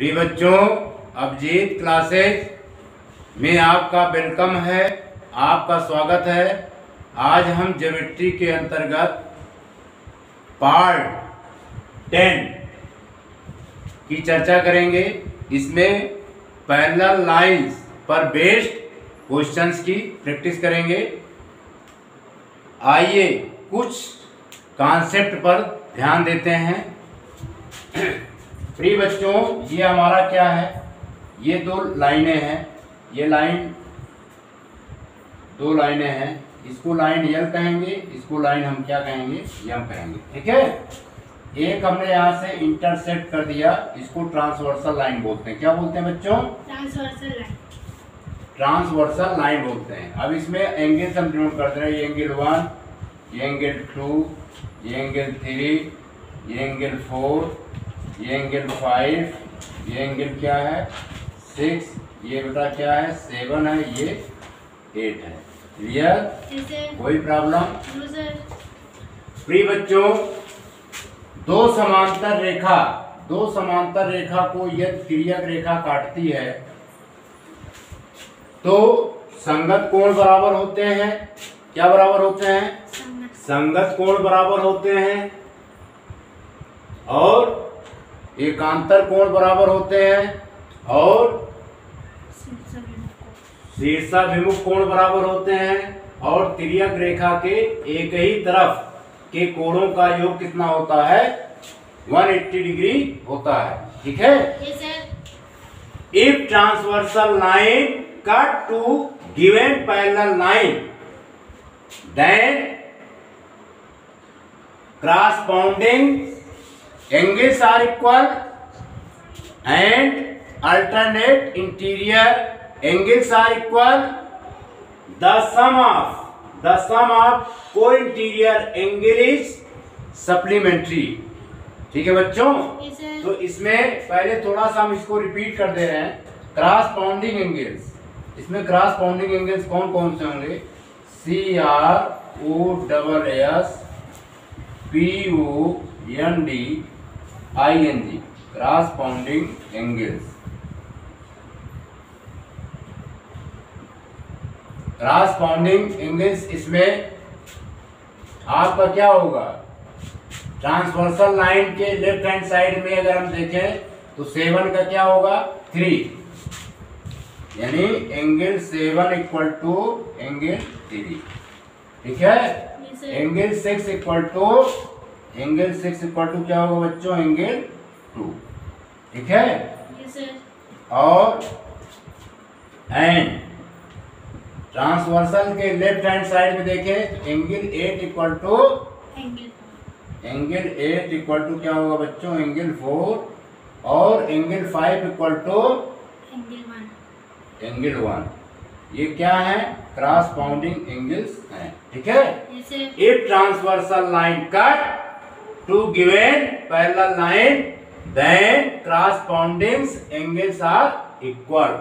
प्रिय बच्चों अभिजीत क्लासेस में आपका वेलकम है आपका स्वागत है आज हम ज्योमेट्री के अंतर्गत पार्ट टेन की चर्चा करेंगे इसमें पैरेलल लाइंस पर बेस्ड क्वेश्चंस की प्रैक्टिस करेंगे आइए कुछ कॉन्सेप्ट पर ध्यान देते हैं फ्री बच्चों ये हमारा क्या है ये दो लाइनें हैं ये लाइन दो लाइनें हैं इसको लाइन यल कहेंगे इसको लाइन हम क्या कहेंगे यम कहेंगे ठीक है एक हमने यहाँ से इंटरसेप्ट कर दिया इसको ट्रांसवर्सल लाइन बोलते हैं क्या बोलते हैं बच्चों ट्रांसवर्सल लाइन ट्रांसवर्सल लाइन बोलते हैं अब इसमें एंगल हम डिनोट करते हैं ये एंगल वन ये एंगल टू ये एंगल थ्री ये एंगल फोर ये एंगल फाइव ये एंगल क्या है सिक्स ये बेटा क्या है सेवन है ये एट है क्लियर कोई प्रॉब्लम प्रिय बच्चों दो समांतर रेखा दो समांतर रेखा को यदि क्रियक रेखा काटती है तो संगत कोण बराबर होते हैं क्या बराबर होते हैं संगत कोण बराबर होते हैं और एकांतर कोण बराबर होते हैं और शीर्षाभिमुख कोण बराबर होते हैं और त्रियक रेखा के एक ही तरफ के कोणों का योग कितना होता है 180 डिग्री होता है ठीक है if transversal line cut two given parallel line then corresponding angles are equal and alternate interior angles are equal the sum of the sum of co interior angle is supplementary ठीक है बच्चों तो इसमें पहले थोड़ा सा हम इसको रिपीट कर दे रहे हैं क्रॉस पाउंडिंग एंगल्स इसमें क्रॉस पाउंडिंग एंगल्स कौन कौन से होंगे C R O double S P O N D I N G corresponding angles corresponding angles इसमें आपका क्या होगा ट्रांसवर्सल लाइन के लेफ्ट हैंड साइड में अगर हम देखें तो सेवन का क्या होगा थ्री यानी angle seven equal to angle three ठीक है angle six equal to angle six equal to क्या होगा बच्चों एंगल टू ठीक है और एंड ट्रांसवर्सल के लेफ्ट हैंड साइड में देखें angle eight equal to angle eight equal to क्या होगा बच्चों एंगल फोर और angle five equal to angle one ये क्या है क्रॉस बाउंडिंग एंगल्स हैं ठीक है if transversal line cut two given parallel line then corresponding angles are equal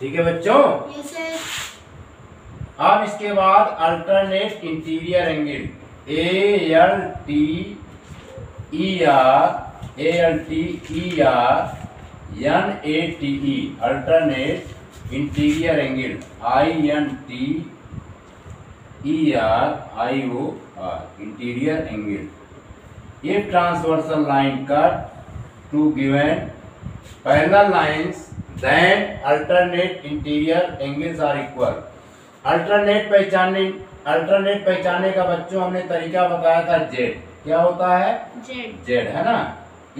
ठीक है बच्चों yes, अब इसके बाद alternate interior angle A L T E R A L T E R N A T E alternate interior angle I N T E R I O R interior angle if transversal line cut to given parallel lines then alternate interior angles are equal alternate पहचानने alternate पहचानने का बच्चों हमने तरीका बताया था Z क्या होता है जेड z है ना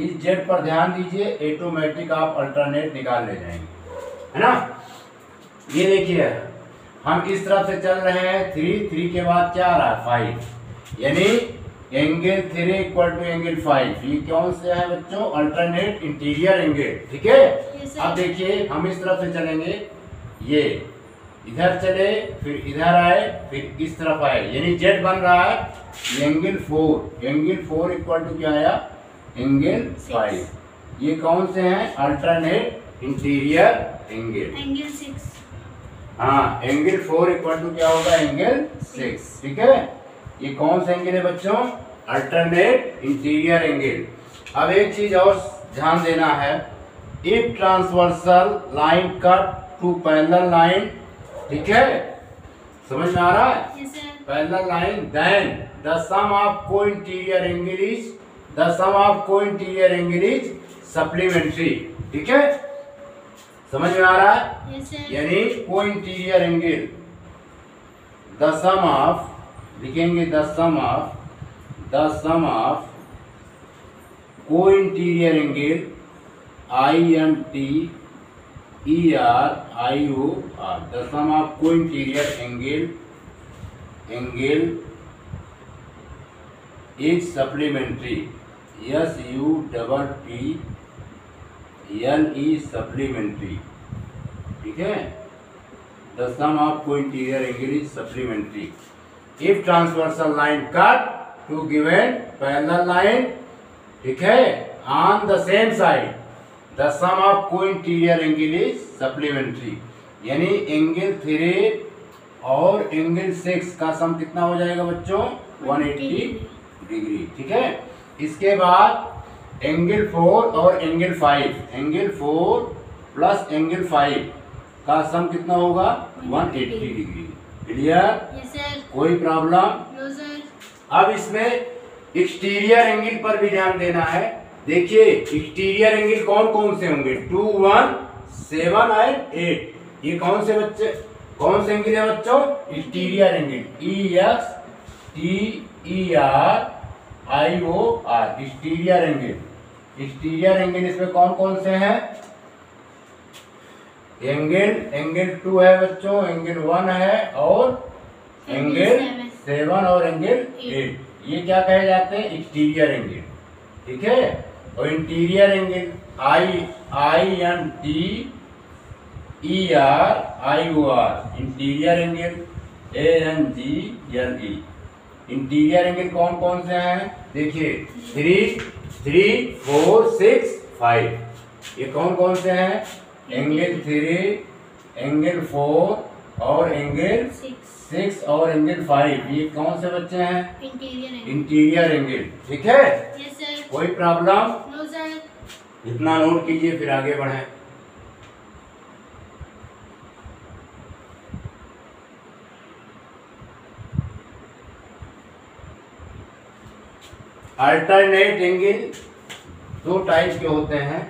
इस जेड पर ध्यान दीजिए ऑटोमेटिक आप अल्टरनेट निकाल ले जाएंगे है ना ये देखिए हम इस तरफ से चल रहे हैं थ्री थ्री के बाद क्या आ रहा है फाइव यानी angle three equal to angle five ये कौन से है बच्चों अल्टरनेट इंटीरियर एंगल ठीक है अब देखिए हम इस तरफ से चलेंगे ये इधर चले फिर इधर आए फिर इस तरफ आए यानी जेड बन रहा है angle four angle four equal to क्या आया एंगल फाइव ये कौन से हैं alternate interior angle angle six हाँ एंगल फोर इक्वल टू क्या होगा एंगल सिक्स ठीक है ये कौन सा एंगल है बच्चों अल्टरनेट इंटीरियर एंगल अब एक चीज़ और ध्यान देना है if transversal line cut two parallel line ठीक है समझ में आ रहा है parallel line then the sum of co interior angle is the sum of co interior angle is supplementary ठीक है समझ में आ रहा है यानी co interior angle the sum of लिखेंगे the sum of the sum of co-interior angle I M T, E R I O R. the sum of co-interior angle angle is supplementary S U double P L E supplementary ठीक है the sum of co interior angle is supplementary if transversal line cut two give given parallel line ठीक है on the same side the sum of co interior angle is supplementary यानी angle three और angle six का sum कितना हो जाएगा बच्चों 180 degree ठीक है इसके बाद एंगल फोर और angle five angle four plus angle five का सम कितना होगा 180 डिग्री क्लियर कोई प्रॉब्लम अब इसमें एक्सटीरियर एंगल पर भी ध्यान देना है देखिए एक्सटीरियर एंगल कौन कौन से होंगे two one seven and eight ये कौन से बच्चे कौन से एंगल है बच्चों exterior angle E X T E R I O R exterior angle exterior angle इसमें कौन कौन से हैं एंगल एंगल टू है बच्चों एंगल वन है और एंगल सेवन और एंगल एट ये क्या कहे जाते हैं एक्सटीरियर एंगल ठीक है और interior angle I I N T E R I O R interior angle A N G L E interior angle कौन कौन से हैं देखिए three three four six five ये कौन कौन से हैं एंगल थ्री एंगल फोर और एंगल सिक्स सिक्स और एंगल फाइव ये कौन से बच्चे हैं इंटीरियर इंटीरियर एंगल ठीक है कोई प्रॉब्लम इतना नोट कीजिए फिर आगे बढ़े अल्टरनेट एंगल दो टाइप के होते हैं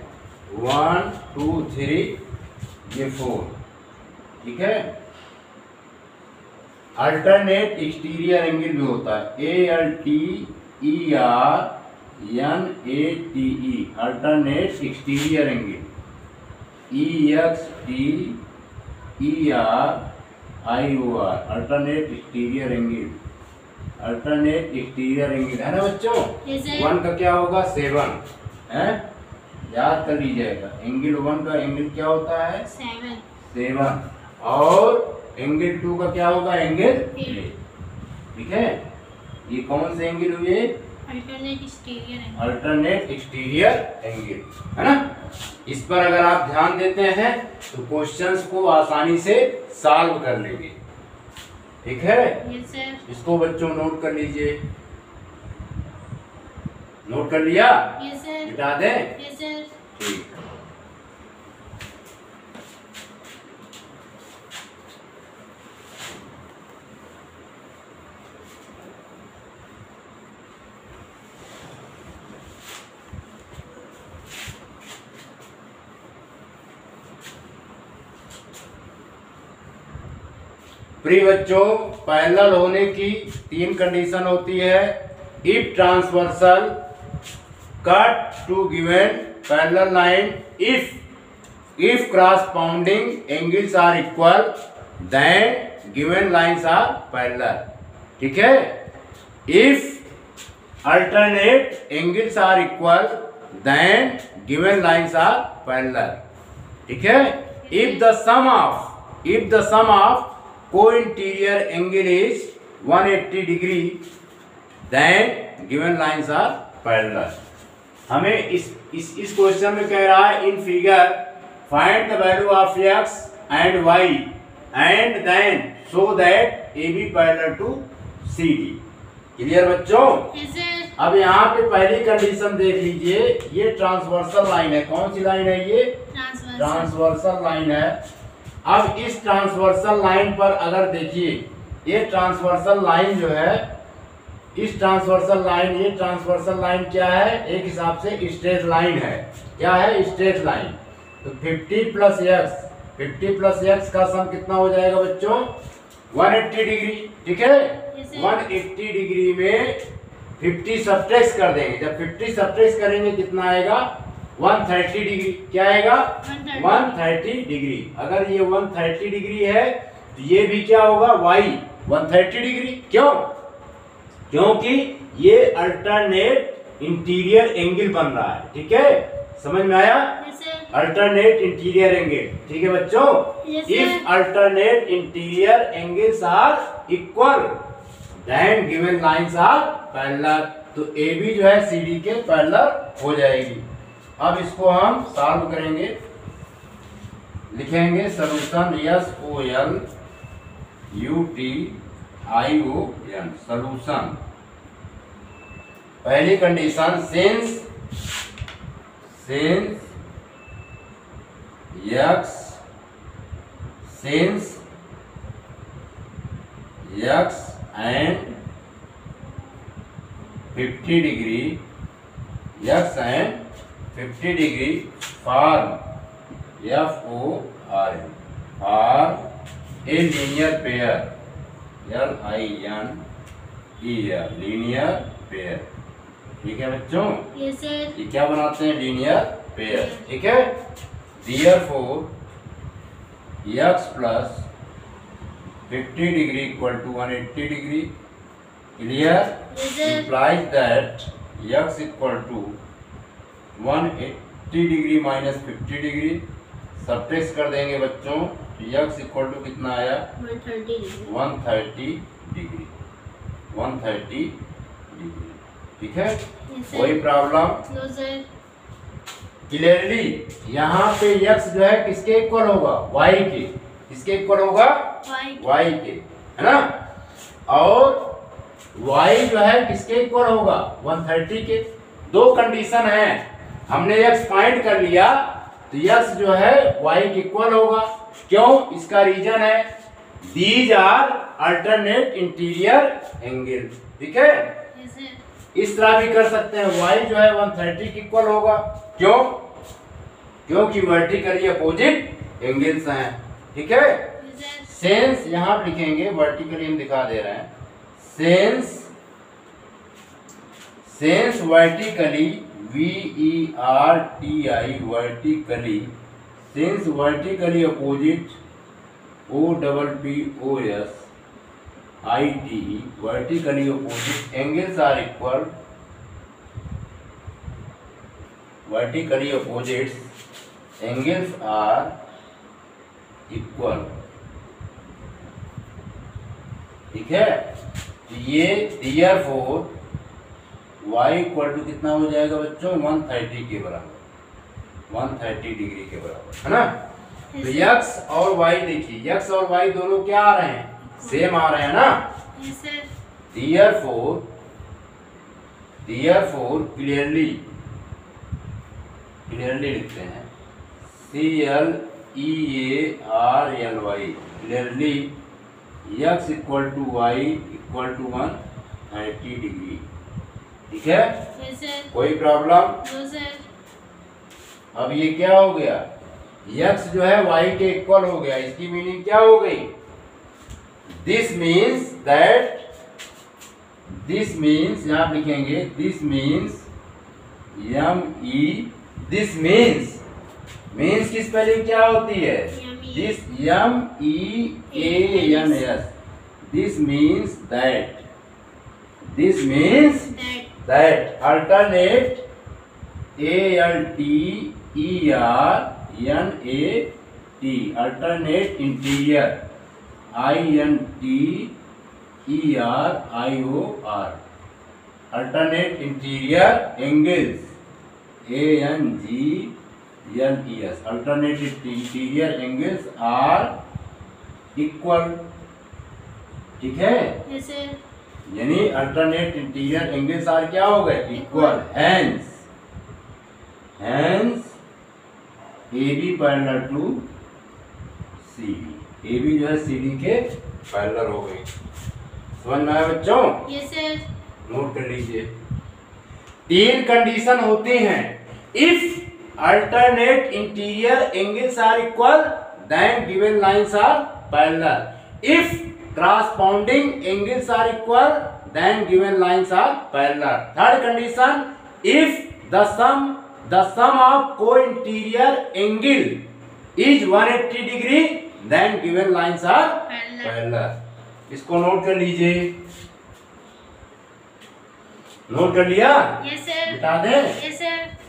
वन टू थ्री ये फोर ठीक है अल्टरनेट एक्सटीरियर एंगल भी होता है A L T E R N A T E alternate exterior angle E X T E R I O R alternate exterior angle alternate exterior angle है ना बच्चों one का क्या होगा सेवन है याद कर लीजिएगा एंगल वन का एंगल क्या होता है सेवन सेवन और एंगल टू का क्या होगा एंगल ठीक है ये कौन से एंगल हुए अल्टरनेट एक्सटीरियर एंगल है ना इस पर अगर आप ध्यान देते हैं तो क्वेश्चंस को आसानी से सॉल्व कर लेंगे ठीक है yes, इसको बच्चों नोट कर लीजिए नोट कर लिया yes, मिटा दें yes, प्रिय बच्चों पैरल होने की तीन कंडीशन होती है if transversal cut two given parallel line if if corresponding angles are equal then given lines are parallel ठीक है if alternate angles are equal then given lines are parallel ठीक है if the sum of if the sum of co interior angle is 180 degree then given lines are parallel हमें इस इस इस question में कह रहा है in figure find the value of X and Y and then so that A B parallel to C D clear बच्चों अब यहाँ पे पहली कंडीशन देख लीजिए ये ट्रांसवर्सल लाइन है कौन सी लाइन है ये ट्रांसवर्सल लाइन है अब इस ट्रांसवर्सल लाइन पर अगर देखिए ये ट्रांसवर्सल लाइन जो है इस ट्रांसवर्सल लाइन ये ट्रांसवर्सल लाइन क्या है एक हिसाब से स्ट्रेट लाइन है क्या है स्ट्रेट लाइन तो 50 plus X fifty plus X का सम कितना हो जाएगा बच्चों 180 डिग्री ठीक है 180 डिग्री में 50 सब्ट्रैक्ट कर देंगे जब 50 सब्ट्रैक्ट करेंगे कितना आएगा 130 डिग्री क्या आएगा 130 डिग्री अगर ये 130 डिग्री है तो ये भी क्या होगा वाई 130 डिग्री क्यों क्योंकि ये अल्टरनेट इंटीरियर एंगल बन रहा है ठीक है समझ में आया अल्टरनेट इंटीरियर एंगल ठीक है बच्चों if alternate interior angles are equal then given lines are parallel तो ए बी जो है सी डी के पैरेलल हो जाएगी अब इसको हम सॉल्व करेंगे लिखेंगे solution S O L U T I O N solution पहली condition since since X since X and fifty degree X and fifty degree form F O R N form a linear pair L I N E L linear pair ठीक है बच्चों ये क्या बनाते हैं linear pair ठीक है therefore X plus fifty degree equal to one eighty degree clear implies that X equal to one eighty degree minus fifty degree सब्टेक्स कर देंगे बच्चों यक्स इक्वल टू कितना आया one thirty degree one thirty degree ठीक है कोई problem clearly यहाँ पे यक्स जो है किसके इक्वल होगा वाई के किसके इक्वल होगा वाई के है ना और वाई जो है किसके इक्वल होगा वन थर्टी के दो कंडीशन है हमने x फाइंड कर लिया तो यस जो है y के इक्वल होगा क्यों इसका रीजन है these are alternate interior angle ठीक है इस तरह भी कर सकते हैं y जो है 130 के इक्वल होगा क्यों क्योंकि वर्टिकली अपोजिट एंगल्स हैं ठीक है सेंस यहां लिखेंगे वर्टिकली हम दिखा दे रहे हैं since since vertically V E R T I vertically since vertically opposite O double P O S I T vertically opposite angles are equal vertically opposite angles are equal ठीक है तो ये therefore Y equal to कितना हो जाएगा बच्चों one thirty के बराबर वन थर्टी डिग्री के बराबर है ना तो यक्स और वाई देखिए यक्स और वाई दोनों क्या आ रहे हैं सेम आ रहे हैं ना therefore therefore clearly clearly लिखते हैं C L E A R L Y clearly X equal to Y equal to one thirty degree ठीक है कोई प्रॉब्लम अब ये क्या हो गया यक्स जो है वाई के इक्वल हो गया इसकी मीनिंग क्या हो गई this means that this means यहां लिखेंगे this means M E this means means की स्पेलिंग क्या होती है this M E M S this means that this means that alternate alternate alternate interior interior alternate interior angles angles alternate interior angles are equal. ठीक है यानी alternate interior angles are क्या हो गए equal hence hence A B parallel to C B A B जो है C B के parallel हो गई समझ में आया बच्चों yes, नोट कर लीजिए तीन कंडीशन होती हैं if alternate interior angles are equal then given lines are parallel if corresponding angles are equal then given lines are parallel third condition if the sum the sum of co-interior angle is 180 degree then given lines are parallel इसको note कर लीजिए note कर लिया yes, बेटा दे yes, sir.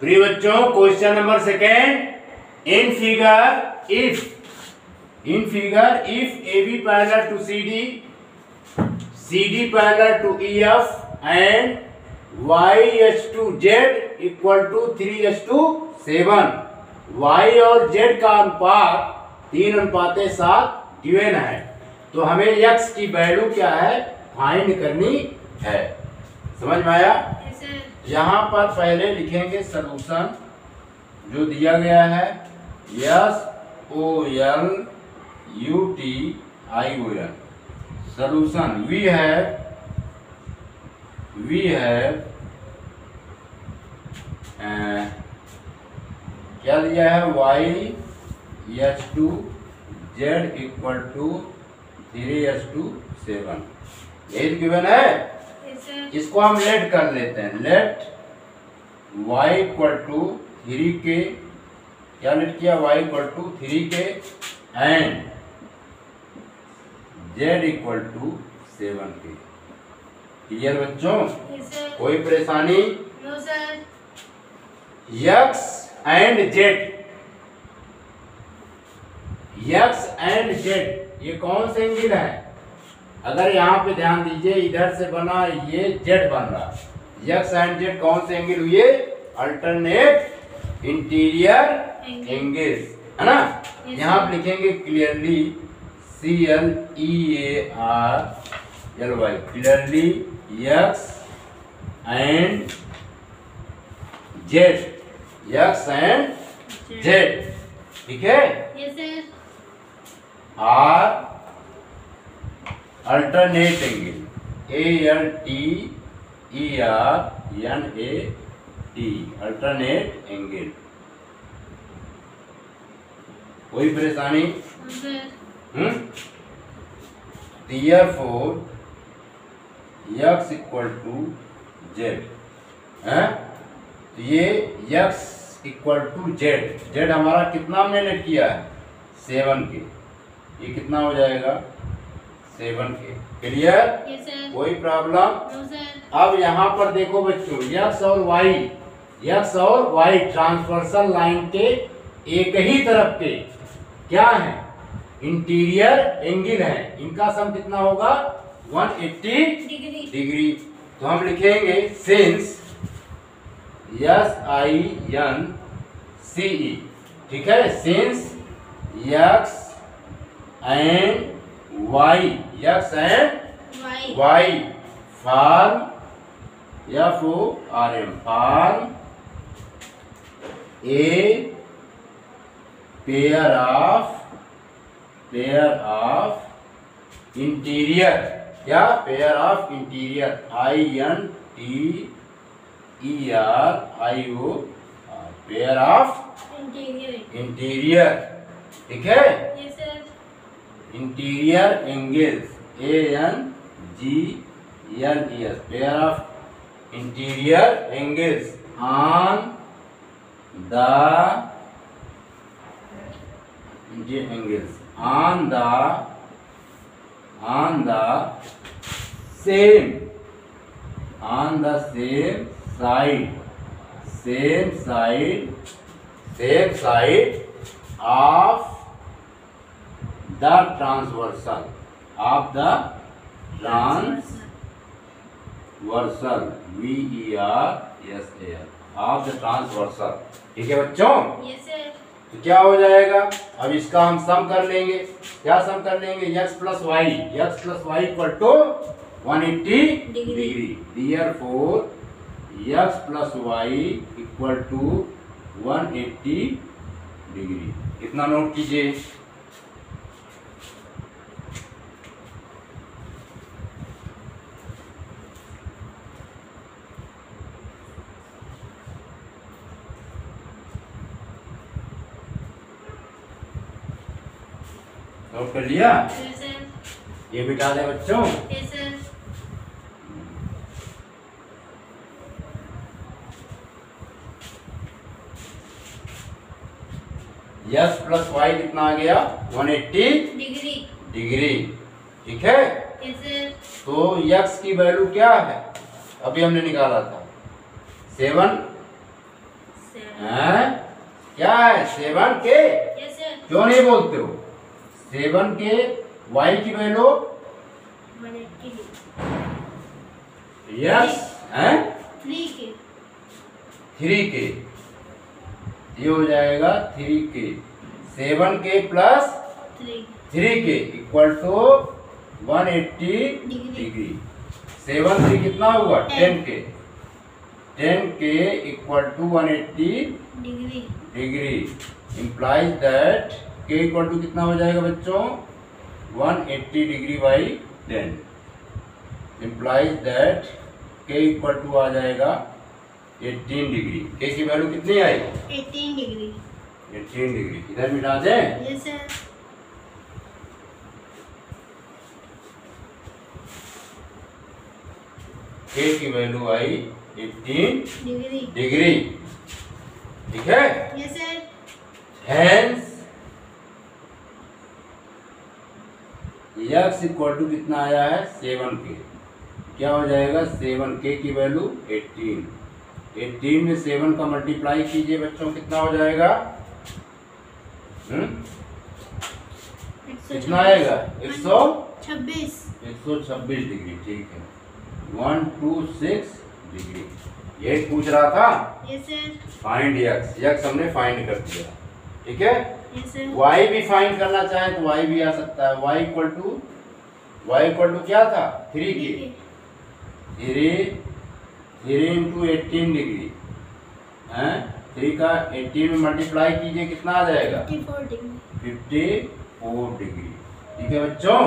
प्रिय बच्चों question number second in figure if in figure if A B parallel to C D C D parallel to E F and Y is to Z equal to three is to seven Y और Z का अनुपात तीन अनुपात सात given है तो हमें x की वैल्यू क्या है फाइंड करनी है समझ में आया यहाँ पर पहले लिखेंगे सलूशन जो दिया गया है S O L U T I O L solution we है वी है क्या दिया है Y is to Z equal to three is to seven यही गिवन है इसको हम लेट कर लेते हैं let y equal to three K क्या लेट किया y equal to three K and z equal to seven K clear बच्चों कोई परेशानी X and Z X and Z ये कौन से इंजिन है अगर यहाँ पे ध्यान दीजिए इधर से बना ये जेड बन रहा यक्स एंड जेड कौन से एंगल हुए अल्टरनेट इंटीरियर एंगल है ना यहाँ पे लिखेंगे clearly C L E A R L Y clearly X and Z X and Z ठीक है are alternate angle A L T E R N A T alternate angle कोई परेशानी therefore X equal to Z है तो ये X equal to Z Z हमारा कितना मैंने किया है सेवन के ये कितना हो जाएगा सेवन के क्लियर कोई प्रॉब्लम अब यहाँ पर देखो बच्चों यक्स और वाई यक्स और वाई ट्रांसफर्सल लाइन के एक ही तरफ के क्या है इंटीरियर एंगल है इनका सम कितना होगा 180 एट्टी डिग्री तो हम लिखेंगे since S I N C E ठीक है since X and Y X and Y form F O R M form a pair of pair of interior या pair of interior I N T E R I O pair of interior interior ठीक है Interior angles, ANGELS, pair of interior angles on the interior angles on the same side, same side of the transversal of the transversal V E R S a l of the transversal ठीक है बच्चों तो क्या हो जाएगा अब इसका हम सम कर लेंगे क्या सम कर लेंगे x plus Y X plus Y equal to one eighty degree therefore X plus Y equal to one eighty degree इतना नोट कीजिए नोट कर लिया ये भी डाले बच्चों यस प्लस वाई कितना आ गया 180 डिग्री डिग्री ठीक है तो यक्स की वैल्यू क्या है अभी हमने निकाला था सेवन क्या है सेवन के क्यों नहीं बोलते हो सेवन के वाई की वैल्यू यस है थ्री के थ्री के ये हो जाएगा three K seven K plus three K equal to one eighty degree seven three कितना हुआ ten K ten K equal to one eighty degree degree implies that K equal to कितना हो जाएगा बच्चों 180 degree by ten implies that K equal to आ जाएगा 18 degree k की value कितनी आई 18 डिग्री 18 डिग्री इधर मिला दें यस सर के की वैल्यू आई 18 डिग्री डिग्री ठीक है yes sir hence X equal to कितना आया है सेवन के क्या हो जाएगा सेवन के की वैल्यू एट्टीन एट्टीन में सेवन का मल्टीप्लाई कीजिए बच्चों कितना हो जाएगा हम्म? कितना आएगा एक सौ छब्बीस एक सौ छब्बीस डिग्री ठीक है वन टू सिक्स डिग्री यही पूछ रहा था फाइंड यक्स यक्स हमने फाइंड कर दिया ठीक है वाई भी फाइंड करना चाहे तो वाई भी आ सकता है Y equal to Y equal to क्या था three K three three into eighteen degree है थ्री का एटीन में मल्टीप्लाई कीजिए कितना आ जाएगा फिफ्टी फोर डिग्री ठीक है बच्चों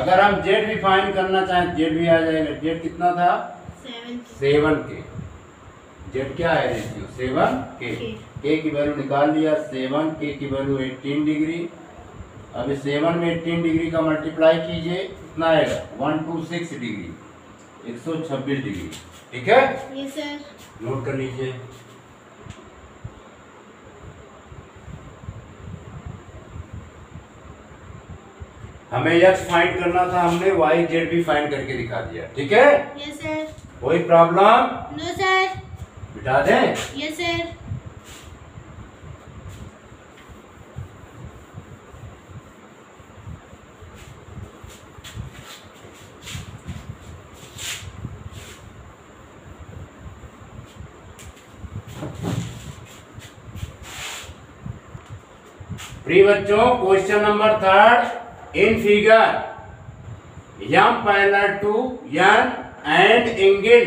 अगर हम जेड भी फाइंड करना चाहें जेड तो भी आ जाएगा जेड कितना था सेवन के जेड क्या है रेशियो सेवन के के की वैल्यू निकाल लिया सेवन के की वैल्यू एट्टीन डिग्री अभी सेवन में एट्टीन डिग्री का मल्टीप्लाई कीजिए कितना आएगा वन टू सिक्स डिग्री एक सौ छब्बीस डिग्री ठीक है नोट कर लीजिए हमें यक्स फाइंड करना था हमने वाई जेड भी फाइंड करके दिखा दिया ठीक है यस सर कोई प्रॉब्लम नो सर बिठा दें यस सर प्रिय बच्चों question number third in figure M parallel to N and angle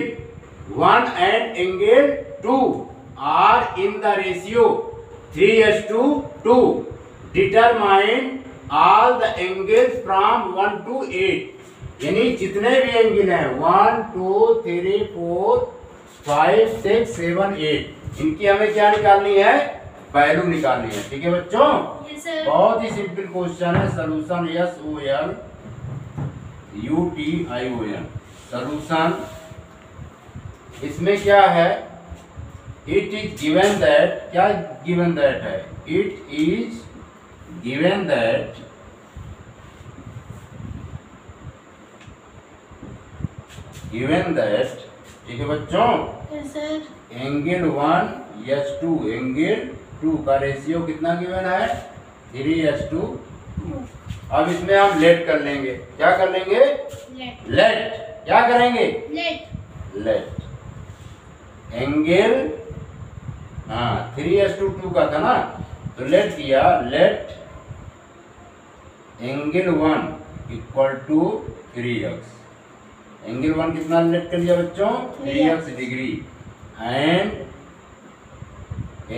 one and angle two are in the ratio three is to two determine all the angle from one to eight यानी जितने भी angle हैं one two three four five six seven eight इनकी हमें क्या निकालनी है value निकालनी है ठीक है बच्चों बहुत ही सिंपल क्वेश्चन है solution S O L U T I O N solution इसमें क्या है इट इज गिवेन दैट क्या गिवेन दैट है it is given that given that ठीक है बच्चों angle one is to angle two का रेशियो कितना गिवन है थ्री एस टू अब इसमें हम लेट कर लेंगे क्या कर लेंगे लेट, लेट। क्या करेंगे लेट लेट एंगल हाँ थ्री एस टू टू का था ना तो लेट किया let angle one equal to three X angle one कितना लेट कर लिया बच्चों three X degree and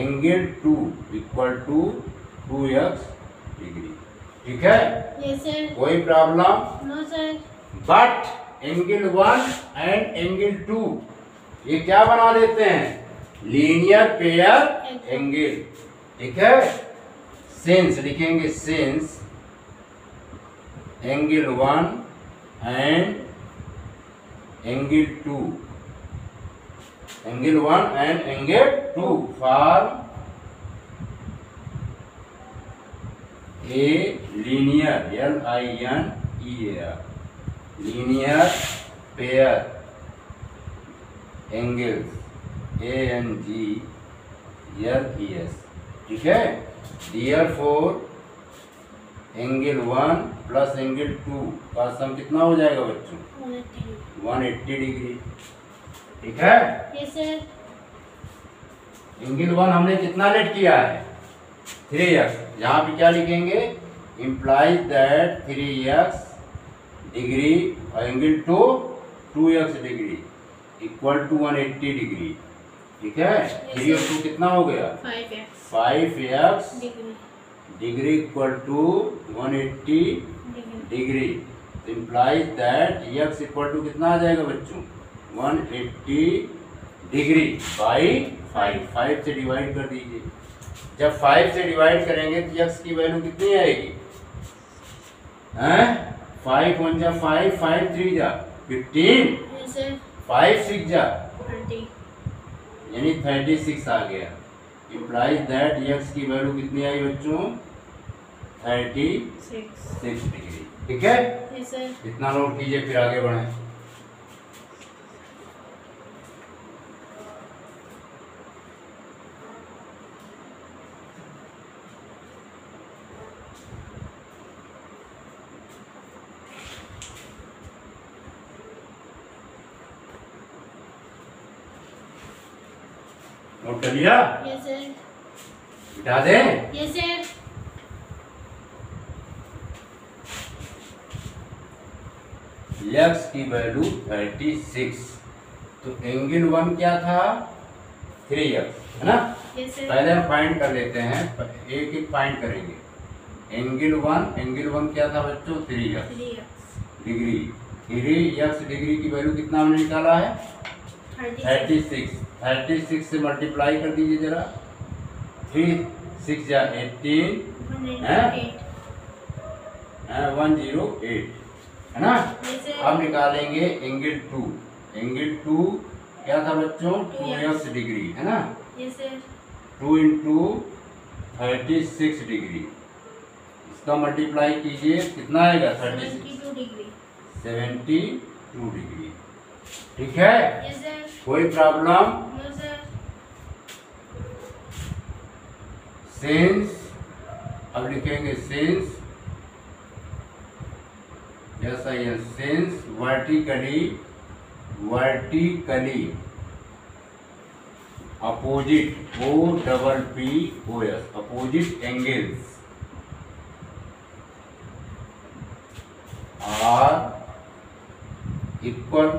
angle two equal to two X degree ठीक है yes, कोई problem no sir but angle one and angle two ये क्या बना देते हैं लीनियर पेयर एंगल ठीक है सेंस लिखेंगे since angle one and angle two angle one and angle two for a linear L I N E R linear pair angles A N G L E e S ठीक है डीएल four angle one plus angle two का sum कितना हो जाएगा बच्चों one eighty degree ठीक है इंगित वन हमने कितना लेट किया है थ्री एक्स यहाँ पे क्या लिखेंगे implies that three X degree और angle two two X degree equal to one eighty degree ठीक है थ्री एक्स टू कितना हो गया five X degree equal to one eighty degree implies that X equal to कितना आ जाएगा बच्चों 180 डिग्री बाई फाइव फाइव से डिवाइड कर दीजिए जब फाइव से डिवाइड करेंगे तो यक्स की वैल्यू कितनी आएगी हैं फाइव वन जा फाइव फाइव थ्री जा फिफ्टीन फाइव सिक्स जा यानी थर्टी सिक्स आ गया इम्प्लाइज दैट यक्स की वैल्यू कितनी आई बच्चों थर्टी सिक्स डिग्री ठीक है इतना नोट कीजिए फिर आगे बढ़े कर लिया याद है एक्स की वैल्यू थर्टी सिक्स तो एंगल वन क्या था थ्री एक्स है ना पहले हम फाइंड कर लेते हैं एक एक फाइंड करेंगे एंगल वन एंगल वन क्या था बच्चों three X degree three X degree की वैल्यू कितना हमने निकाला है थर्टी सिक्स थर्टी सिक्स से मल्टीप्लाई कर दीजिए जरा थ्री सिक्स या एट्टीन है वन जीरो एट है ना अब निकालेंगे एंगल टू एंगल टू क्या था बच्चों टू एस डिग्री है ना two into thirty six degree इसका मल्टीप्लाई कीजिए कितना आएगा thirty six seventy two degree ठीक है कोई प्रॉब्लम सेंस अब लिखेंगे सेंस जैसा यह since vertically vertically opposite O double P O S opposite angles are equal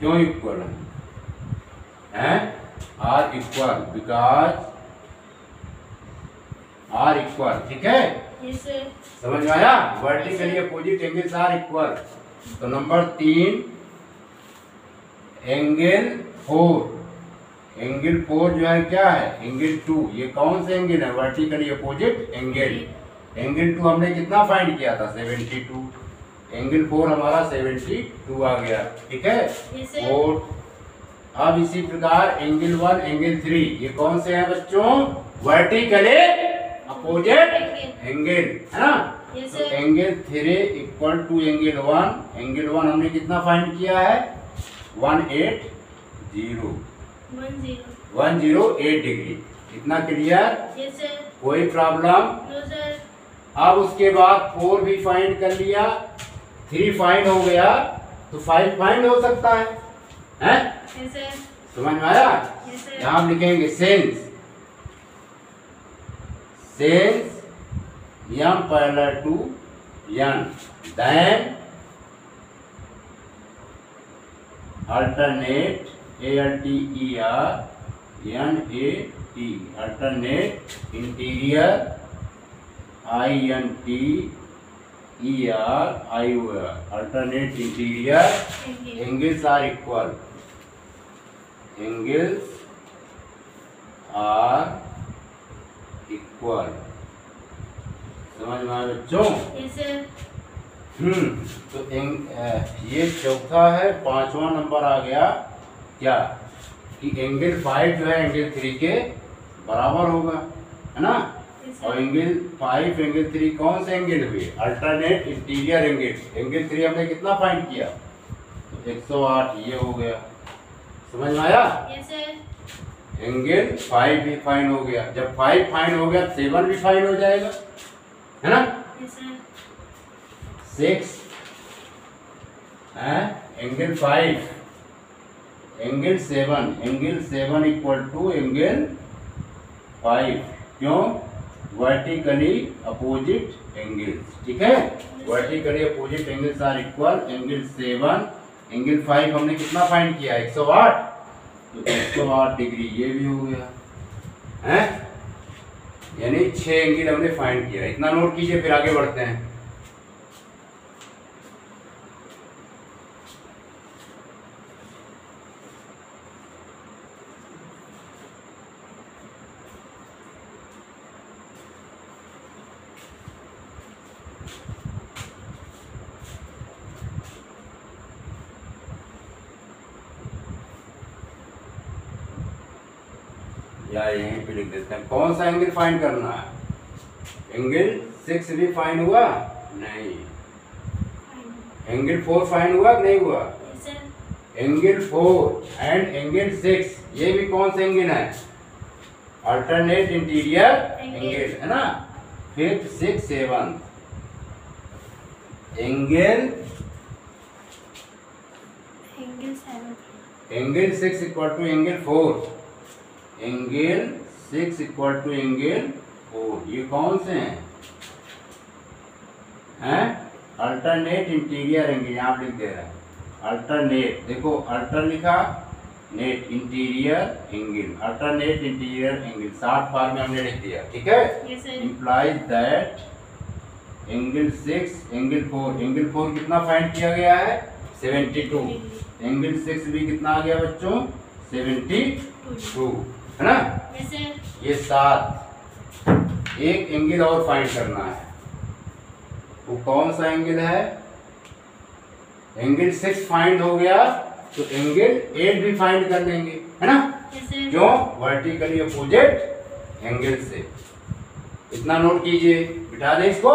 क्यों इक्वल है are equal because are equal ठीक है समझ में आया vertically opposite angles are equal तो नंबर तीन एंगल फोर एंगल फोर जो है क्या है एंगल टू ये कौन से एंगल है vertically opposite angle angle two हमने कितना फाइंड किया था सेवेंटी टू एंगल फोर हमारा सेवेंटी टू आ गया ठीक है फोर अब इसी प्रकार एंगल वन एंगल थ्री ये कौन से हैं बच्चों वर्टिकली अपोजिट एंगल है ना angle three equal to angle one angle one हमने कितना फाइंड किया है one eight zero one zero eight degree कितना क्लियर कोई प्रॉब्लम अब उसके बाद फोर भी फाइंड कर लिया थ्री फाइंड हो गया तो फाइव फाइंड हो सकता है हैं? समझ में आया यहाँ लिखेंगे since Says yam parallel to yan. Then alternate ALTER NAT. Alternate interior INTER IOR. Alternate interior angles are equal. Angles are word समझ में आ चौ हम्म तो एंग, ये चौथा है पांचवा नंबर आ गया क्या कि एंगल फाइव जो है एंगल थ्री के बराबर होगा है ना और एंगल फाइव एंगल थ्री कौन से एंगल हुए alternate interior angle angle three हमने कितना फाइंड किया तो 108 ये हो गया समझ में आया yes, एंगल फाइव भी फाइन हो गया जब फाइव फाइन हो गया सेवन भी फाइन हो जाएगा है ना six angle five angle seven angle seven equal to angle five क्यों वर्टिकली अपोजिट एंगल ठीक है vertically opposite angles are equal angle seven angle five हमने कितना फाइंड किया एक सौ आठ तो आठ डिग्री ये भी हो गया है यानी छः एंगल हमने फाइंड किया इतना नोट कीजिए फिर आगे बढ़ते हैं कौन सा एंगल फाइंड करना है एंगल सिक्स भी फाइंड हुआ नहीं एंगल फोर फाइंड हुआ नहीं हुआ angle four and angle six ये भी कौन सा एंगल है अल्टरनेट इंटीरियर एंगल है ना fifth six seven angle angle six equal to angle four angle six equal to angle four ये कौन से हैं हैं अल्टरनेट इंटीरियर एंगल यहाँ लिख दे रहा है अल्टरनेट देखो अल्टर लिखा net interior angle alternate interior angle सात बार में हमने लिख दिया ठीक है implies that angle six angle four angle four कितना फाइंड किया गया है सेवेंटी टू एंगल सिक्स भी कितना आ गया बच्चों सेवेंटी टू है ना ये सात एक एंगल और फाइंड करना है वो कौन सा एंगल है एंगल सिक्स फाइंड हो गया तो एंगल एट भी फाइंड कर लेंगे है ना क्यों वर्टिकली अपोजिट एंगल से इतना नोट कीजिए बिठा दें इसको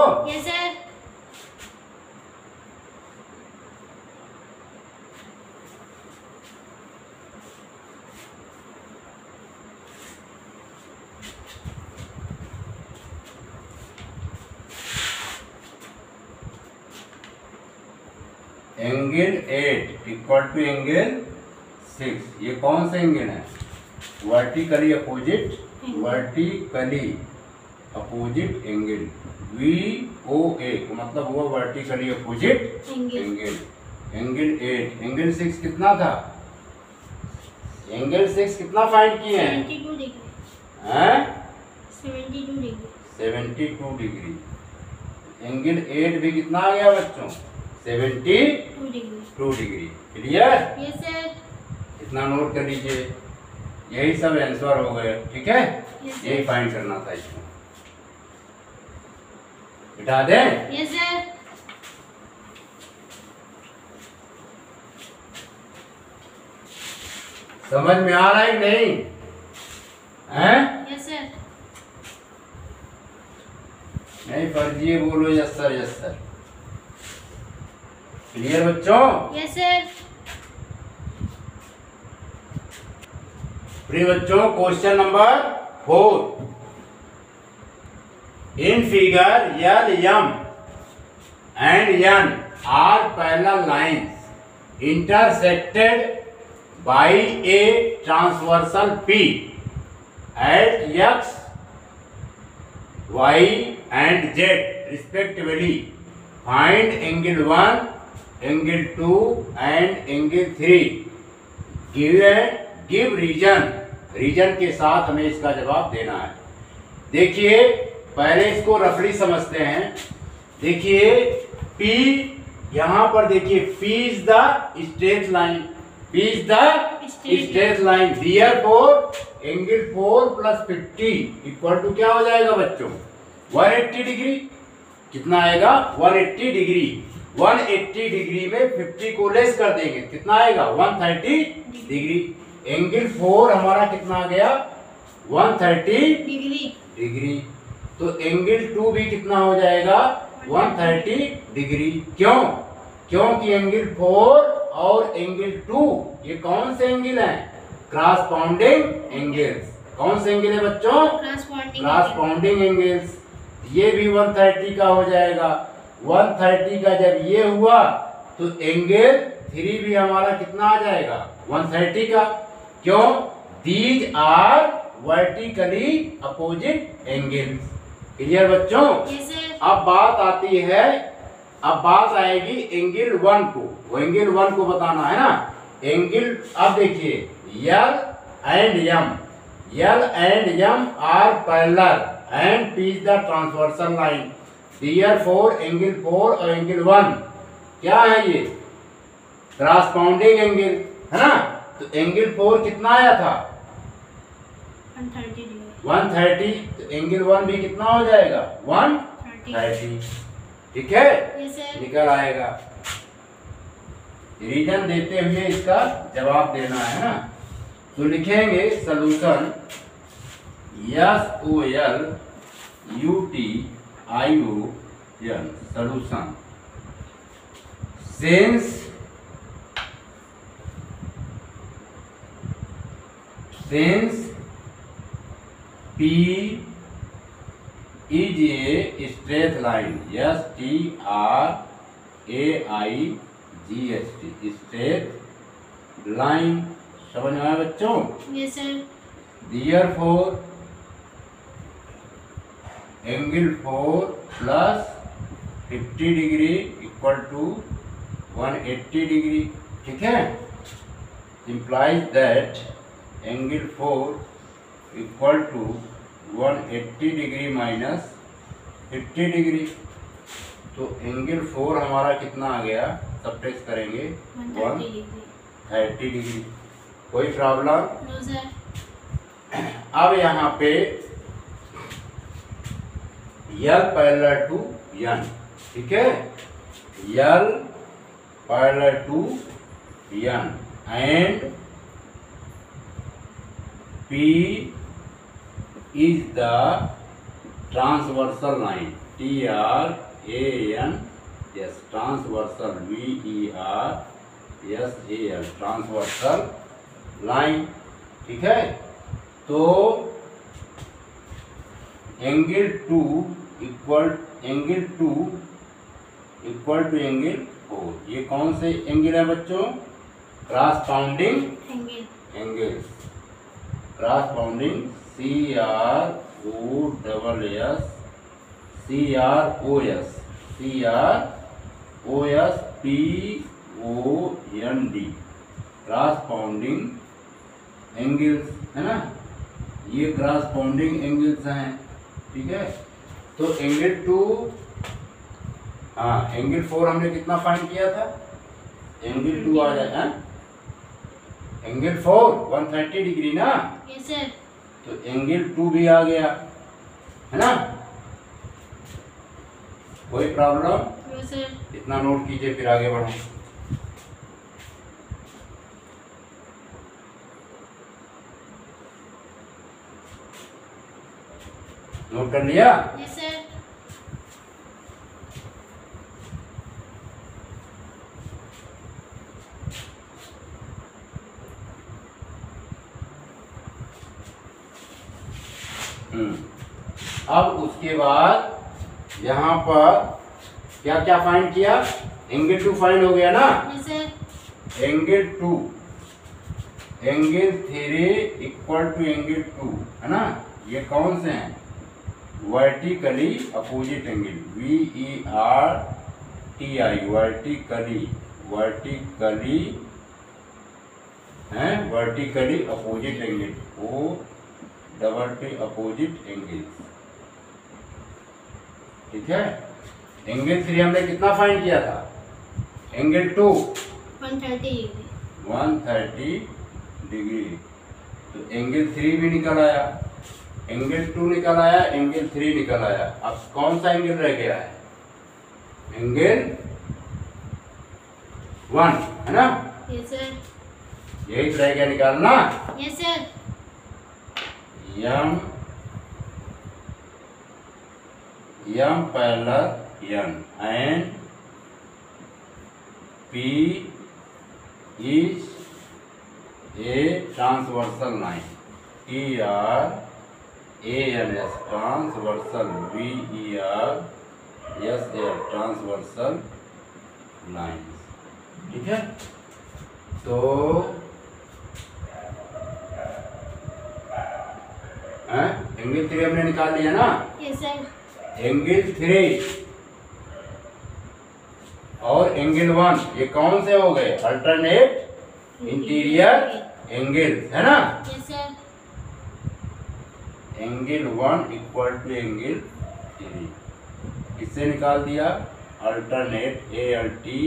angle eight equal to angle six ये कौन सा एंगल है vertically opposite vertically opposite angle V O A मतलब हुआ vertically opposite angle angle eight angle six कितना था एंगल सिक्स कितना फाइंड किए हैं seventy two degree angle eight भी कितना आ गया बच्चों सेवेंटी टू डिग्री क्लियर इतना नोट कर लीजिए यही सब आंसर हो गए ठीक है यही फाइंड करना था इसमें बिठा दे yes, समझ में आ रहा है नहीं हैं yes, नहीं फर्जी बोलो yes sir yes sir clear बच्चों यस सर प्रिय बच्चों question number four in figure L M and N are parallel lines intersected by a transversal P at X Y and Z respectively find angle one angle two and and three give and give reason reason के साथ हमें इसका जवाब देना है देखिए पहले इसको रफली समझते हैं देखिए P यहाँ पर देखिए P is the straight line P is the straight line therefore angle four plus fifty equal to क्या हो जाएगा बच्चों 180 डिग्री कितना आएगा 180 डिग्री 180 डिग्री में 50 को लेस कर देंगे कितना आएगा 130 डिग्री एंगल फोर हमारा कितना आ गया 130 डिग्री डिग्री तो एंगल टू भी कितना हो जाएगा 130 डिग्री क्यों क्योंकि एंगल फोर और एंगल टू ये कौन से एंगल हैं पाउंडिंग एंगल्स कौन से एंगल है बच्चों क्रॉसपाउंडिंग एंगल्स ये भी 130 का हो जाएगा 130 का जब ये हुआ तो एंगल थ्री भी हमारा कितना आ जाएगा 130 का क्यों these are vertically opposite angles clear बच्चों अब बात आती है अब बात आएगी एंगल वन को एंगल वन को बताना है ना एंगल अब देखिए L and M L and M are parallel and P is the transversal line therefore angle four और एंगल वन क्या है ये करस्पॉन्डिंग एंगल है ना तो एंगल फोर कितना आया था 130 थर्टी तो एंगल वन भी कितना हो जाएगा वन थर्टी ठीक है निकल आएगा रीजन देते हुए इसका जवाब देना है ना तो लिखेंगे solution S O L U T आयोजन solution since since P is a straight line S T R A I G S T straight line समझ में आया बच्चों yes, therefore angle four plus fifty degree equal to one eighty degree ठीक है implies that angle four equal to one eighty degree minus fifty degree तो angle four हमारा कितना आ गया टेस्ट करेंगे वन थर्टी डिग्री कोई प्रॉब्लम अब यहाँ पे यल पैरल टू यन ठीक है L parallel to N and P is the transversal line T R A N S transversal V E R S A N transversal line ठीक है तो angle two equal angle two equal to angle four ये कौन से angle है बच्चों corresponding angle corresponding C R O double S C R O S C R O S P O N D corresponding angles है ना ये cross bounding angles हैं ठीक है तो एंगल टू हाँ एंगल फोर हमने कितना फाइंड किया था एंगल टू आ जाए angle four one thirty degree ना yes, तो एंगल टू भी आ गया है ना कोई प्रॉब्लम yes, इतना नोट कीजिए फिर आगे बढ़ो नोट कर लिया yes, बाद यहाँ पर क्या क्या फाइंड किया एंगल टू फाइंड हो गया ना angle two angle three equal to angle two है ना ये कौन से हैं vertically opposite angle V E R T I vertically vertically है vertically opposite angle O double T opposite angle ठीक है एंगल थ्री हमने कितना फाइंड किया था angle two one thirty degree तो एंगल थ्री भी निकल आया एंगल टू निकल आया एंगल थ्री निकल आया अब कौन सा एंगल रह गया है एंगल वन है ना yes, यही रह गया निकालना yes sir M M parallel N N P is a transversal line T R A N S transversal B E R S L transversal line ठीक है तो इंग्लिश थ्री हमने निकाल लिया ना yes, sir. एंगल थ्री और angle one ये कौन से हो गए अल्टरनेट इंटीरियर एंगल है ना angle one equal to angle three किससे निकाल दिया alternate A L T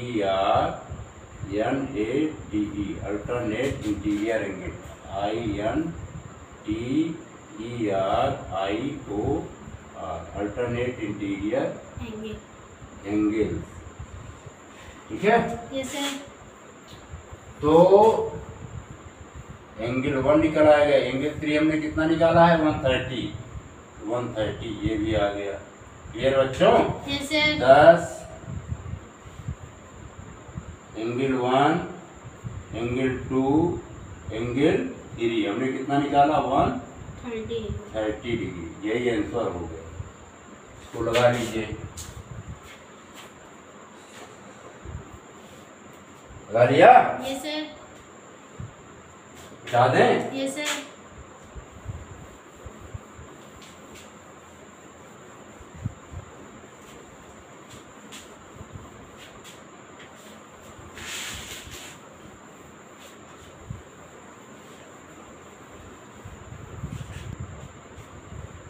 E R N A T E alternate interior angle I N T E R I O alternate interior angles ठीक है yes तो angle one निकल आएगा angle three हमने कितना निकाला है वन थर्टी वन थर्टी ये भी आ गया क्लियर बच्चों यस दस angle one angle two angle three हमने कितना निकाला वन थर्टी थर्टी डिग्री यही आंसर हो गया इसको लगा लीजिए लगा लिया ये सर हटा दें सर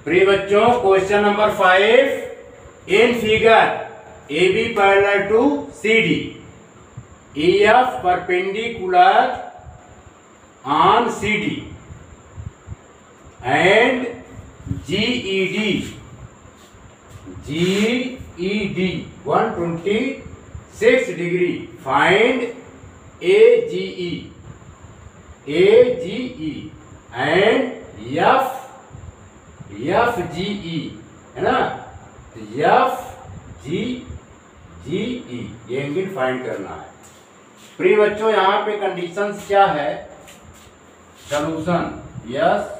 प्रिय बच्चों question number five in figure A B parallel to C D E F perpendicular on C D and G E D G E D one twenty six degree find A G E A G E and F F G E है ना तो F G G E ये angle find करना है प्री बच्चों यहां पे कंडीशन क्या है solution yes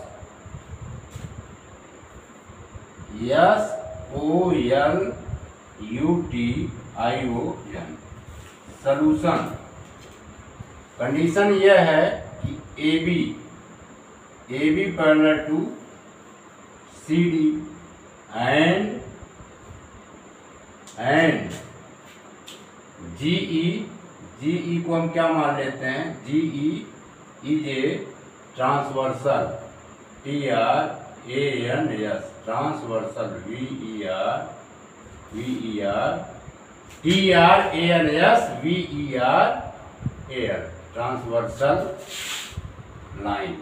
yes O L U T I O N solution condition यह है कि A B A B parallel to C D and and G E G E को हम क्या मान लेते हैं G E is a transversal T R A N S transversal V E R V E R T R A N S V E R A L transversal line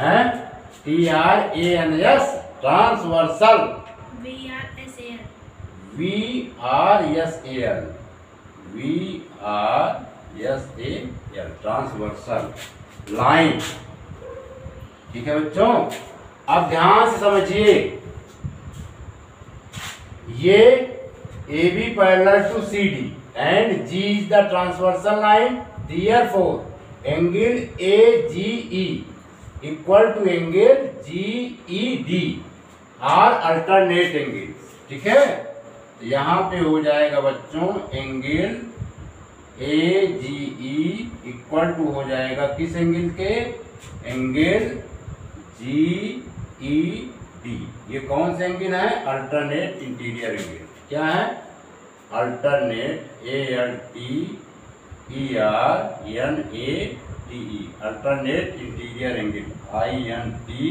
है T R A N S transversal V R S A L V R S A L transversal line ठीक है बच्चों अब ध्यान से समझिए ये A B parallel to C D and G is the transversal line D therefore angle A G E equal to angle G E D are alternate angle ठीक है तो यहाँ पे हो जाएगा बच्चों angle A G E equal to हो जाएगा किस एंगल के एंगल जी ई डी ये कौन सा एंगल है अल्टरनेट इंटीरियर एंगल क्या है alternate A L T E R N A T alternate interior angle I N T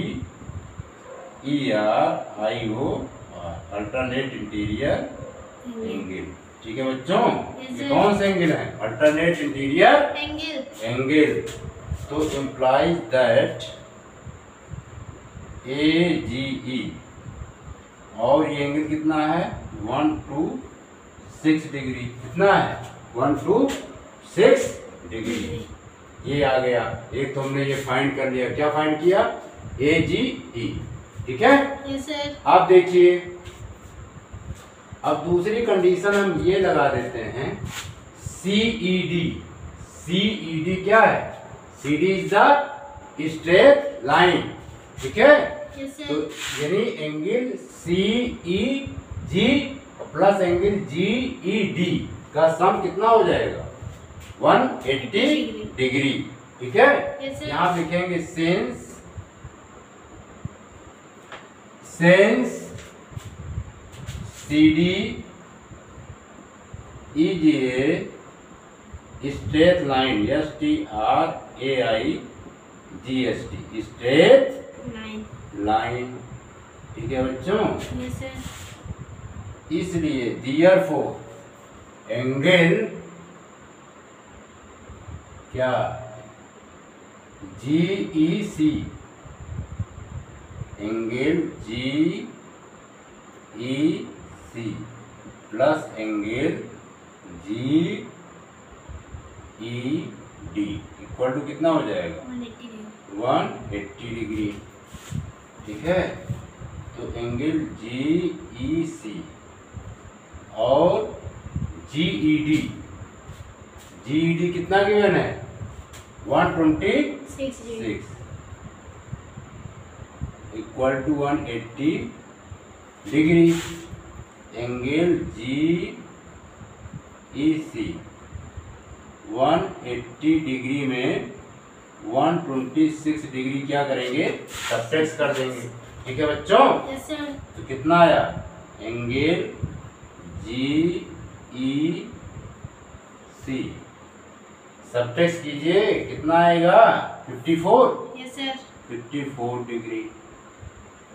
E R I O R alternate interior angle ठीक है बच्चों ये कौन से एंगल है अल्टरनेट इंटीरियर एंगल एंगल तो implies that A G E और ये एंगल कितना है वन टू सिक्स डिग्री कितना है वन टू सिक्स डिग्री ये आ गया एक तो हमने ये फाइंड कर लिया क्या फाइंड किया ए जी ई ठीक है आप देखिए अब दूसरी कंडीशन हम ये लगा देते हैं C E D C E D क्या है C D is the straight line ठीक है तो यानी angle C E G plus angle G E D का सम कितना हो जाएगा वन एट्टी डिग्री ठीक है यहाँ लिखेंगे since since C D is a straight line S T R A I G S T straight line ठीक है बच्चों इसलिए डियर फोर एंगल क्या G E C angle G E C plus angle G E D equal to कितना हो जाएगा one eighty degree ठीक है तो एंगल जी ई सी और G E D G E D कितना गिवन है one twenty six equal to one eighty degree angle G E C one eighty degree में वन ट्वेंटी सिक्स डिग्री क्या करेंगे सबसेक्स कर देंगे ठीक है बच्चों yes, तो कितना आया एंगल जी ई सी सब कीजिए कितना आएगा 54 यस सर 54 डिग्री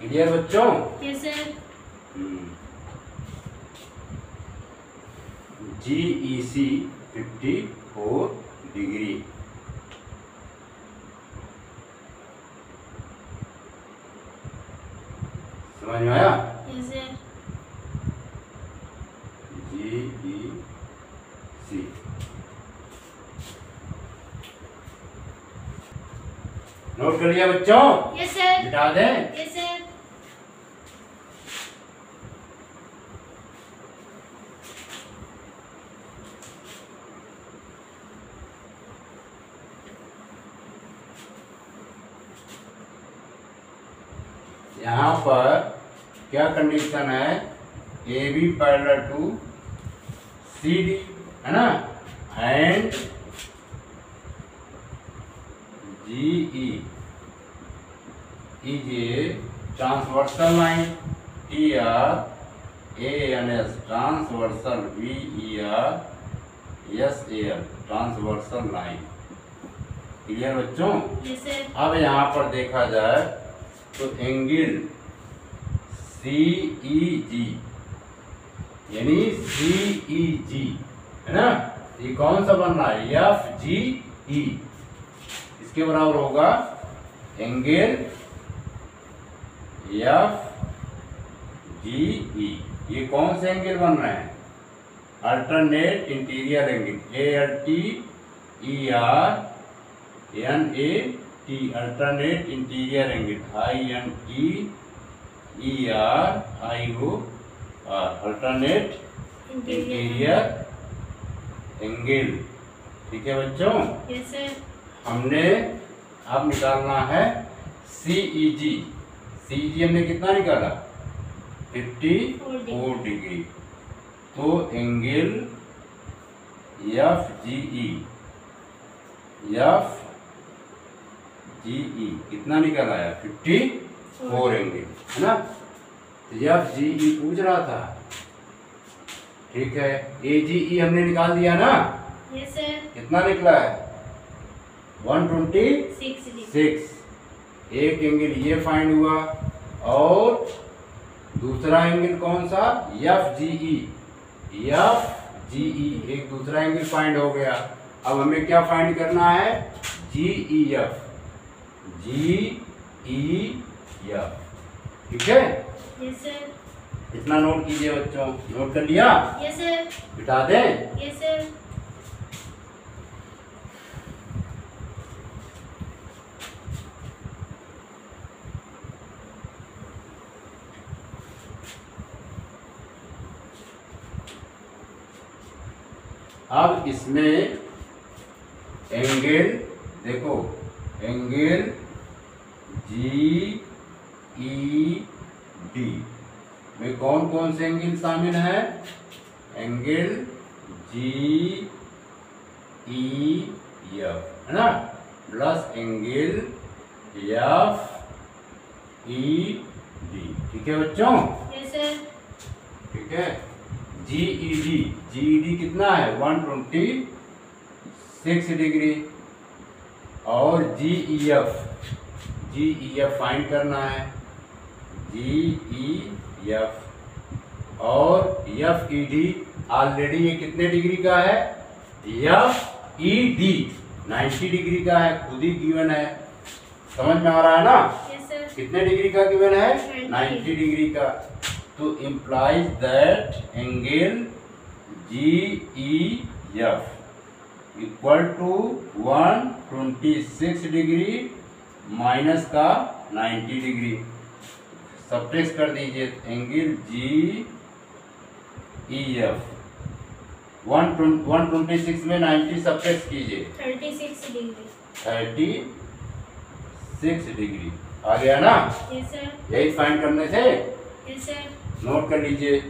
क्लियर बच्चों yes sir G E C fifty four degree समझ में आया जी ई सी नोट कर लिया बच्चों यस सर मिटा दें यस सर यहाँ पर क्या कंडीशन है A B parallel to C D है ना and G E is a transversal line T R A N S transversal V R S A L transversal line clear बच्चों अब यहाँ पर देखा जाए तो एंगल सी ई जी यानी सी ई जी है ना ये कौन सा बन रहा है एफ जी ई किसके बराबर होगा angle F G E e। ये कौन से एंगल बन रहे हैं alternate interior angle A L T E R N A T alternate interior angle I N T E R I O R alternate interior angle ठीक है बच्चों हमने अब निकालना है सी ई जी सी जी हमने कितना निकाला फिफ्टी फोर डिग्री तो angle F G E F G E कितना निकाला आया फिफ्टी फोर एंगल है ना एफ जी ई पूछ रहा था ठीक है ए जी ई हमने निकाल दिया ना yes, कितना निकला है वन ट्वेंटी सिक्स एक एंगल ये फाइंड हुआ और दूसरा एंगल कौन सा F G E F G E एक दूसरा एंगल फाइंड हो गया अब हमें क्या फाइंड करना है G E F G E F ठीक है इतना नोट कीजिए बच्चों नोट कर लिया बिठा दें yes, अब इसमें एंगल देखो एंगल जी ई डी में कौन कौन से एंगल शामिल है एंगल जी ई एफ है ना plus angle F E D ठीक है बच्चों ठीक है जीईडी जीईडी e e कितना है वन ट्वेंटी सिक्स डिग्री और जीईएफ जीईएफ फाइंड करना है जीईएफ e और एफ ई डी ऑलरेडी ये कितने डिग्री का है F E D ninety degree का है खुद ही गिवन है समझ में आ रहा है ना yes, कितने डिग्री का गिवन है नाइन्टी डिग्री का to implies that angle GEF equal to 126 degree minus का 90 डिग्री सब्टेक्स कर दीजिए angle G E F one one twenty six में नाइन्टी सब्टेक्स कीजिए thirty six degree thirty six degree आ गया ना यही फाइंड करने से नोट कर लीजिए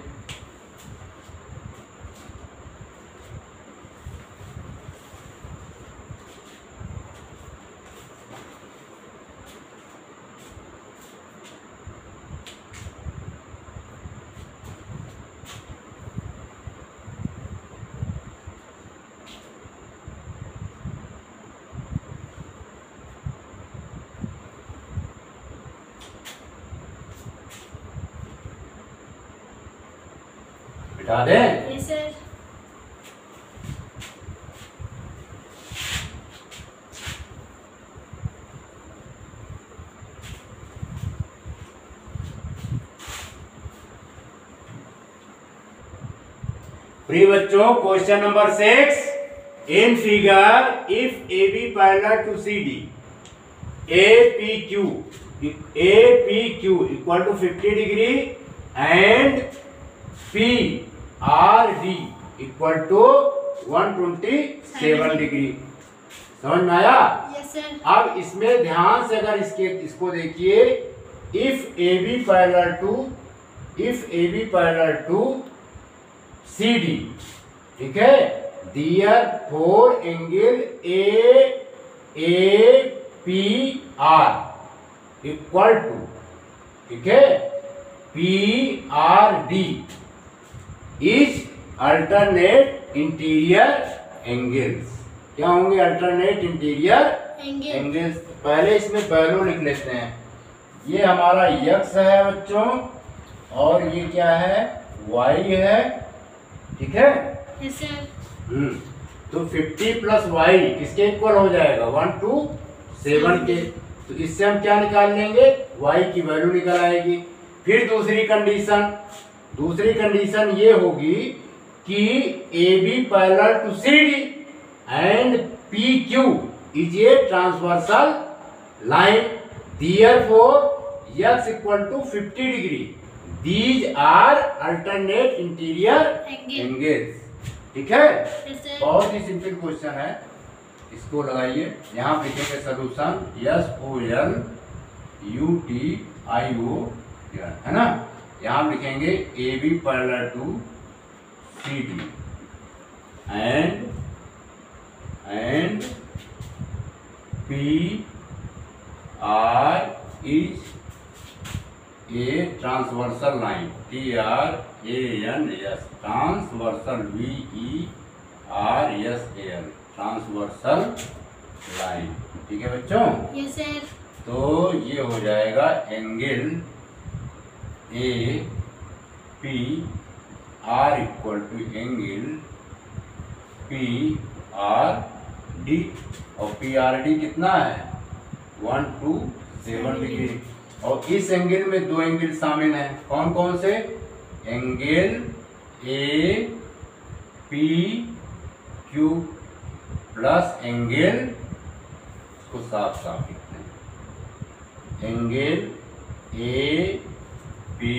बच्चों question number six in figure if A B parallel to C D A P Q A P Q equal to fifty degree and P R D equal to one twenty seven degree समझ में आया अब इसमें ध्यान से अगर इसके इसको देखिए if A B parallel to if A B parallel to C D ठीक है therefore angle A A P R equal to ठीक है P R D is alternate interior angles क्या होंगे अल्टरनेट इंटीरियर एंगल्स पहले इसमें पहलू लिख लेते हैं ये हमारा यक्स है बच्चों और ये क्या है वाई है ठीक है हम्म, तो 50 प्लस वाई किसके इक्वल हो जाएगा वन टू सेवन के तो इससे हम क्या निकाल लेंगे y की वैल्यू निकल आएगी फिर दूसरी कंडीशन दूसरी कंडीशन ये होगी कि A B parallel to C D and P Q is a transversal line therefore x equal to fifty degree these are alternate interior angles ठीक है बहुत ही सिंपल क्वेश्चन है इसको लगाइए यहाँ लिखेंगे solution S O L U T I O है ना यहाँ लिखेंगे A B parallel to C D and and P R is a transversal line T R A N S transversal V E R S A N transversal line ठीक है बच्चों yes, तो ये हो जाएगा angle A P R equal to angle P R D और P R D कितना है वन टू सेवन डिग्री और इस एंगल में दो एंगल शामिल हैं कौन कौन से angle A P Q plus angle को साफ साफ लिखते हैं एंगल ए पी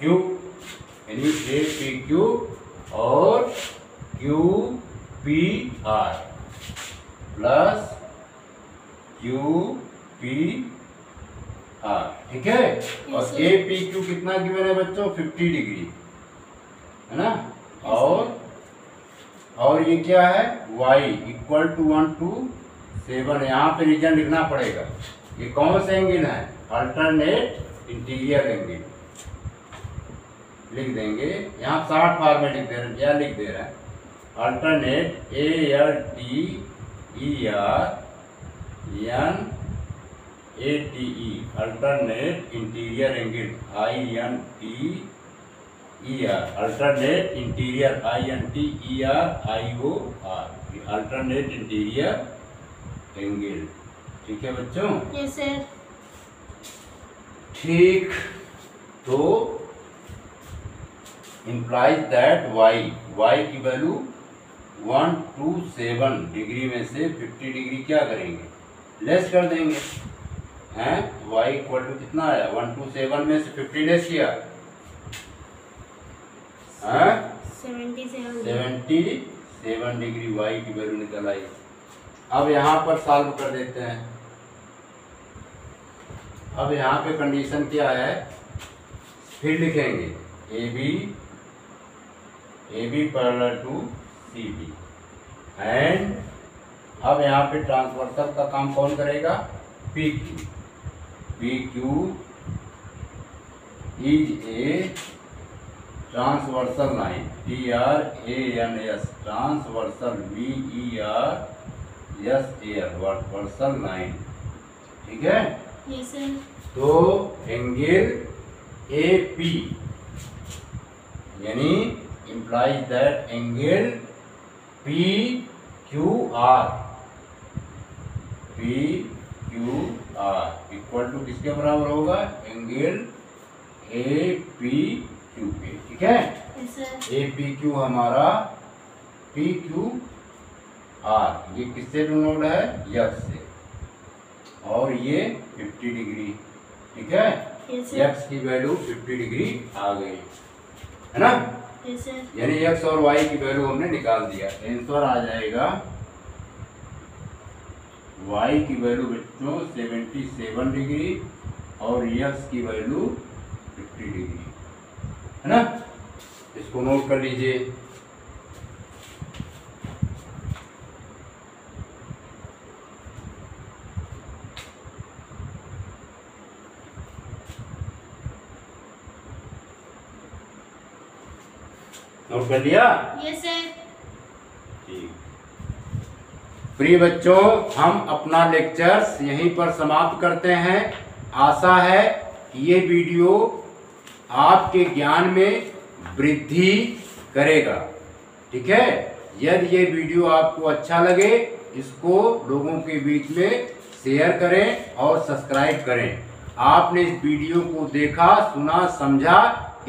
क्यू यानी ए पी क्यू और Q P R plus Q P हाँ, ठीक है और ए पी क्यू कितना गिवन है बच्चों फिफ्टी डिग्री है ना और और ये क्या है Y equal to one two seven यहाँ पे रीजन लिखना पड़ेगा ये कौन सा एंगल है अल्टरनेट इंटीरियर एंगल लिख देंगे यहाँ साठ में लिख दे रहे हैं क्या लिख दे रहे हैं alternate A L T E R N A T E alternate interior angle I N T E R alternate interior I N T E R I O R alternate interior angle ठीक है बच्चों yes sir ठीक तो implies that Y Y की value one two seven degree में से fifty degree क्या करेंगे लेस कर देंगे हैं वाई इक्वल टू कितना आया वन टू सेवन में से फिफ्टी डेज किया सेवेंटी सेवन डिग्री वाई की वैल्यू निकल आई अब यहाँ पर सॉल्व कर देते हैं अब यहाँ पे कंडीशन क्या है फिर लिखेंगे A B A B parallel to C B and अब यहाँ पे ट्रांसवर्सल का काम कौन करेगा P Q PQ is a transversal line T R A N S transversal V E R S A L transversal line ठीक है yes, sir. तो एंगल ए पी यानी implies that angle PQR PQR equal to किसके बराबर होगा angle A P Q के ठीक है ए पी क्यू हमारा पी क्यू आर ये किससे डिनोट है यक्स से और ये 50 डिग्री ठीक है यक्स की वैल्यू 50 डिग्री आ गई है ना यानी यक्स और वाई की वैल्यू हमने निकाल दिया आंसर आ जाएगा वाई की वैल्यू बच्चों सेवेंटी सेवन डिग्री और यक्स की वैल्यू फिफ्टी डिग्री है ना इसको नोट कर लीजिए नोट कर लिया यस yes, सर प्रिय बच्चों हम अपना लेक्चर्स यहीं पर समाप्त करते हैं आशा है कि ये वीडियो आपके ज्ञान में वृद्धि करेगा ठीक है यदि ये वीडियो आपको अच्छा लगे इसको लोगों के बीच में शेयर करें और सब्सक्राइब करें आपने इस वीडियो को देखा सुना समझा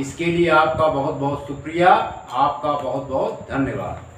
इसके लिए आपका बहुत बहुत शुक्रिया आपका बहुत बहुत धन्यवाद